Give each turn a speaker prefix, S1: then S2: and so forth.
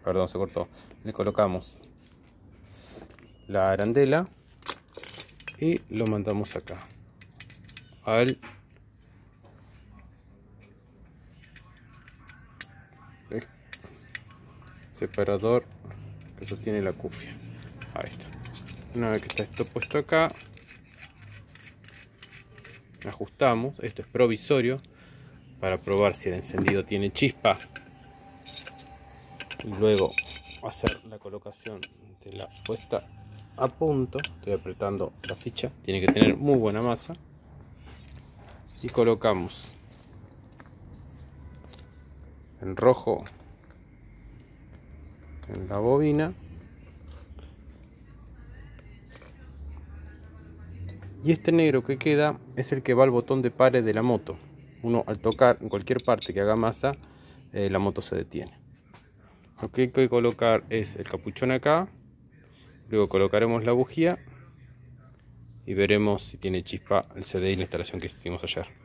S1: perdón, se cortó. Le colocamos la arandela y lo mandamos acá al separador que sostiene la cufia. Ahí está. Una vez que está esto puesto acá ajustamos. Esto es provisorio para probar si el encendido tiene chispa luego hacer la colocación de la puesta a punto. Estoy apretando la ficha. Tiene que tener muy buena masa. Y colocamos en rojo en la bobina. Y este negro que queda es el que va al botón de pare de la moto. Uno al tocar en cualquier parte que haga masa eh, la moto se detiene lo que hay que colocar es el capuchón acá. Luego colocaremos la bujía. Y veremos si tiene chispa el CDI la instalación que hicimos ayer